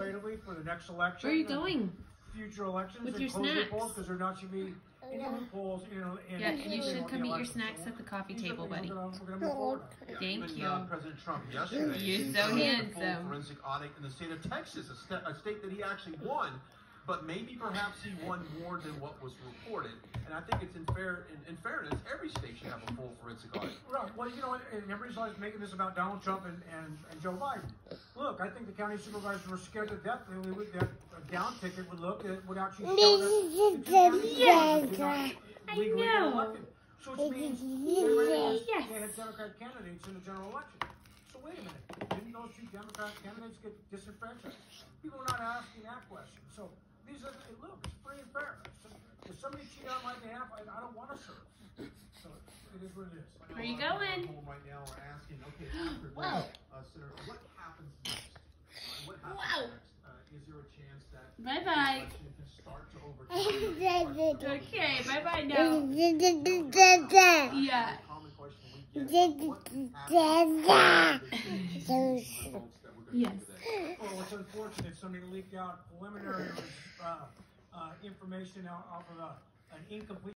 legislatively for the next election. Where are you going? Future elections With and your close snacks. loopholes because there are not should be any loopholes in, in Yeah, you should come eat your snacks at the coffee these table, buddy. We're gonna, we're gonna move forward. on. Yeah, Thank you. Uh, President Trump yesterday You're so handsome. forensic audit in the state of Texas, a, sta- a state that he actually won, but maybe perhaps he won more than what was reported. And I think it's in fair, in, in fairness, every state should have a full forensic audit. Right, well, you know, what, and everybody's always making this about Donald Trump and, and, and Joe Biden. Look, I think the county supervisors were scared to death that, we would, that a down ticket would look, it would actually show that the two county supervisors did not I legally get know. elected. So which means they ran against- Yes. they had Democrat candidates in the general election. So wait a minute, didn't those two Democrat candidates get disenfranchised? People are not asking that question. So these are, look, it's free and fair. So If somebody cheated on my behalf, I, I don't want to serve. So it is what it is. Where you going? People right now are asking, okay, after Whoa. this, uh, Senator, what happens next? Uh, What happens Wow. next? Uh, is there a chance that bye bye. can start to overturn? Okay, bye bye now. Yeah. Yes. Well, it's unfortunate somebody leaked out preliminary uh, uh, information out of a, an incomplete